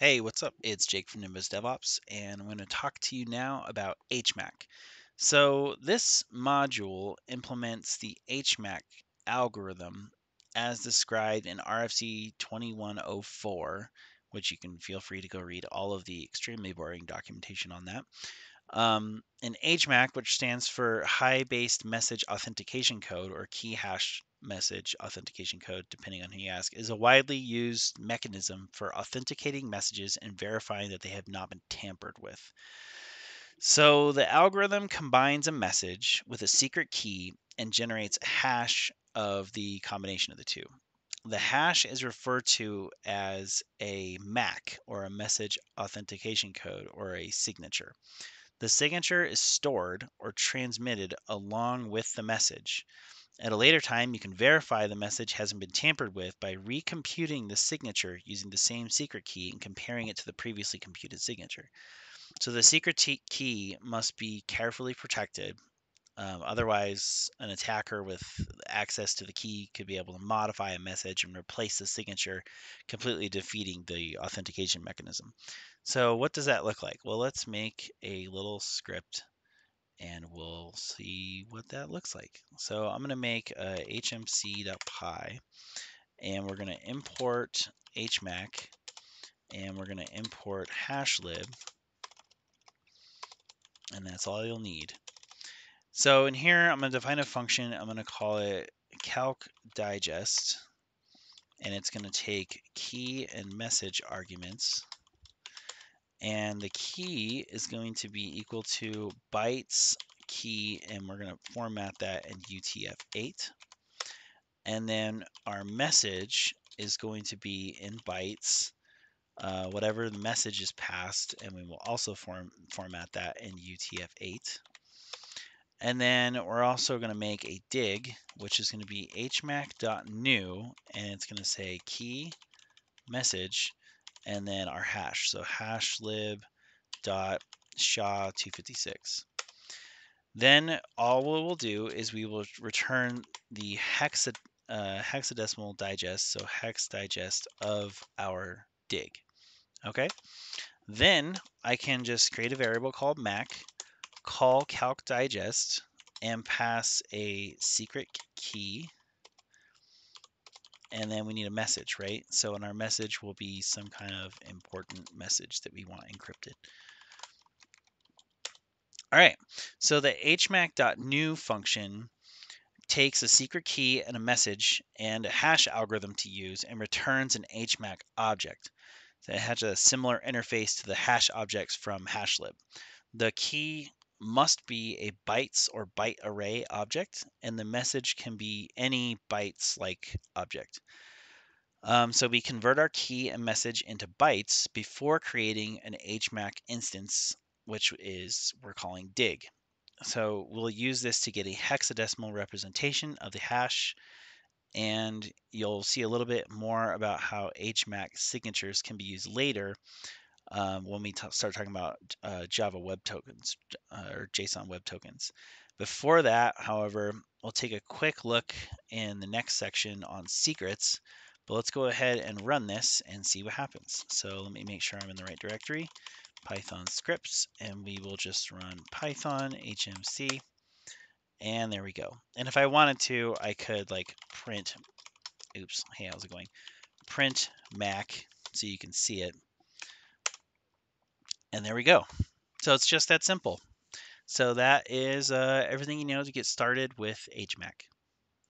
Hey, what's up? It's Jake from Nimbus DevOps, and I'm going to talk to you now about HMAC. So, this module implements the HMAC algorithm as described in RFC 2104, which you can feel free to go read all of the extremely boring documentation on that. Um, an HMAC, which stands for Hash Based Message Authentication Code or Key Hash Message Authentication Code, depending on who you ask, is a widely used mechanism for authenticating messages and verifying that they have not been tampered with. So the algorithm combines a message with a secret key and generates a hash of the combination of the two. The hash is referred to as a MAC or a message authentication code or a signature. The signature is stored or transmitted along with the message. At a later time, you can verify the message hasn't been tampered with by recomputing the signature using the same secret key and comparing it to the previously computed signature. So the secret key must be carefully protected. Um, otherwise, an attacker with access to the key could be able to modify a message and replace the signature, completely defeating the authentication mechanism. So what does that look like? Well, let's make a little script and we'll see what that looks like. So I'm going to make a hmc.py and we're going to import hmac and we're going to import hashlib and that's all you'll need. So in here, I'm going to define a function. I'm going to call it calc digest and it's going to take key and message arguments and the key is going to be equal to bytes key and we're going to format that in UTF-8 and then our message is going to be in bytes uh, whatever the message is passed and we will also form format that in UTF-8 and then we're also going to make a dig which is going to be hmac.new and it's going to say key message and then our hash. So hashlib dot SHA-256. Then all we will do is we will return the hexa, uh, hexadecimal digest, so hex digest of our dig. Okay. Then I can just create a variable called mac, call calc digest, and pass a secret key and then we need a message, right? So in our message will be some kind of important message that we want encrypted. All right, so the hmac.new function takes a secret key and a message and a hash algorithm to use and returns an hmac object. It has a similar interface to the hash objects from hashlib. The key must be a bytes or byte array object, and the message can be any bytes like object. Um, so we convert our key and message into bytes before creating an HMAC instance, which is we're calling dig. So we'll use this to get a hexadecimal representation of the hash, and you'll see a little bit more about how HMAC signatures can be used later um, when we start talking about uh, Java Web Tokens uh, or JSON Web Tokens. Before that, however, we'll take a quick look in the next section on secrets, but let's go ahead and run this and see what happens. So let me make sure I'm in the right directory, Python scripts, and we will just run Python HMC, and there we go. And if I wanted to, I could like print, oops, hey, how's it going? Print Mac so you can see it. And there we go. So it's just that simple. So that is uh, everything you know to get started with HMAC.